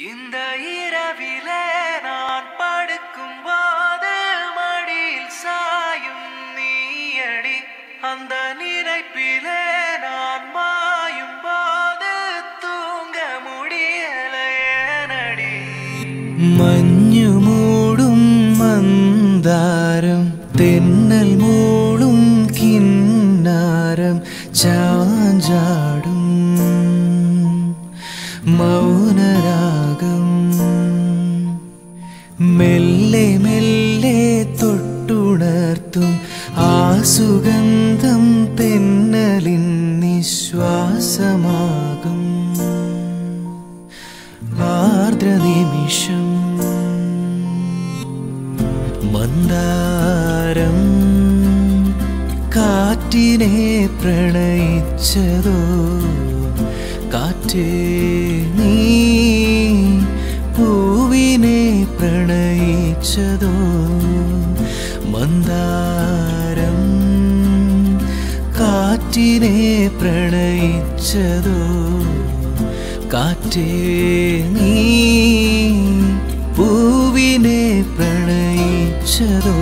இந்த இரவிலே நான் படுக்கும் போது மடியில் சாயும் நீயடி அந்த நினைப்பிலே நான் மாயும் போது தூங்க முடியலையேனடி മഞ്ഞുമൂടും മന്ദാരം തെന്നൽ മൂളും കിന്നാരം ചാഞ്ചാടും മൗനരാഗം മെല്ലെ മെല്ലെ തൊട്ടുണർത്തും ആ സുഗന്ധം തെന്നലിൻ നിശ്വാസമാകും. ആർദ്രനിമിഷം മന്ദാരം കാറ്റിനെ പ്രണയിച്ചതോ? കാറ്റേ നീ പ്രണയിച്ചതോ മന്ദാരം കാറ്റിനെ പ്രണയിച്ചതോ കാറ്റേ നീ പൂവിനെ പ്രണയിച്ചതോ